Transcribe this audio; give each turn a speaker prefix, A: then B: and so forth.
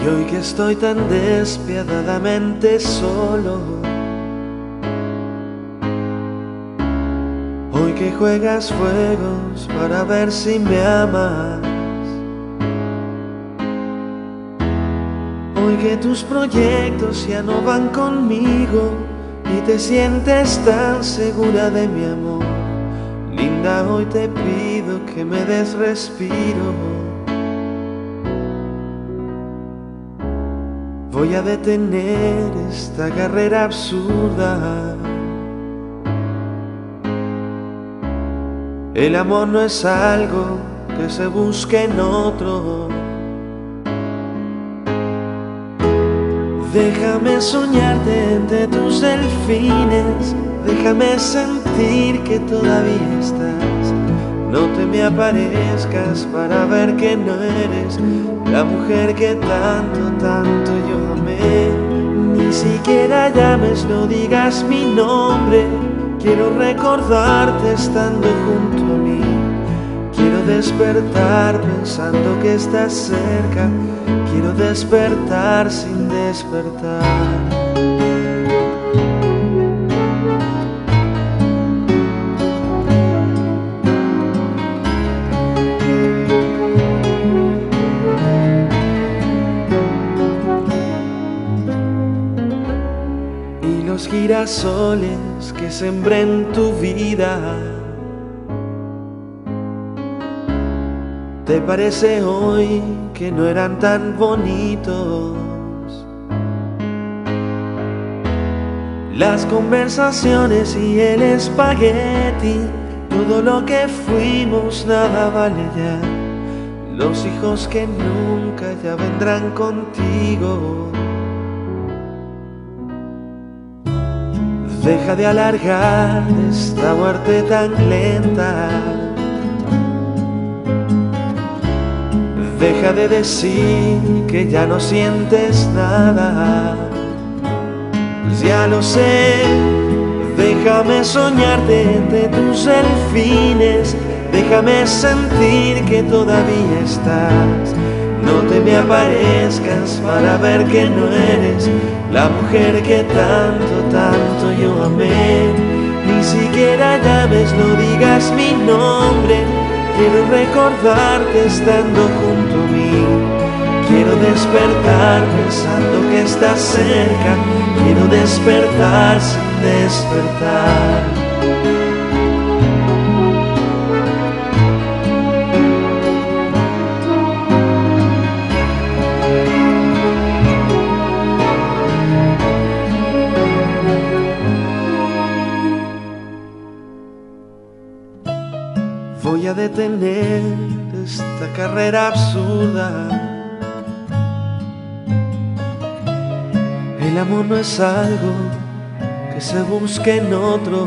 A: Y hoy que estoy tan despiadadamente solo, hoy que juegas fuegos para ver si me amas, hoy que tus proyectos ya no van conmigo y te sientes tan segura de mi amor, linda, hoy te pido que me des respiro. Voy a detener esta carrera absurda. El amor no es algo que se busque en otro. Déjame soñarte entre tus delfines, déjame sentir que todavía estás. No te me aparezcas para ver que no eres la mujer que tanto, tanto yo amé. Ni siquiera llames, no digas mi nombre. Quiero recordarte estando junto a mí. Quiero despertar pensando que estás cerca. Quiero despertar sin despertar. Girasoles que sembré en tu vida. ¿Te parece hoy que no eran tan bonitos? Las conversaciones y el espagueti, todo lo que fuimos nada vale ya. Los hijos que nunca ya vendrán contigo. Deja de alargar esta muerte tan lenta. Deja de decir que ya no sientes nada. Ya lo sé, déjame soñarte entre tus delfines. Déjame sentir que todavía estás. Aparezcas para ver que no eres la mujer que tanto, tanto yo amé. Ni siquiera llames, no digas mi nombre. Quiero recordarte estando junto a mí. Quiero despertar pensando que estás cerca. Quiero despertar sin despertar. Voy a detener esta carrera absurda. El amor no es algo que se busque en otro.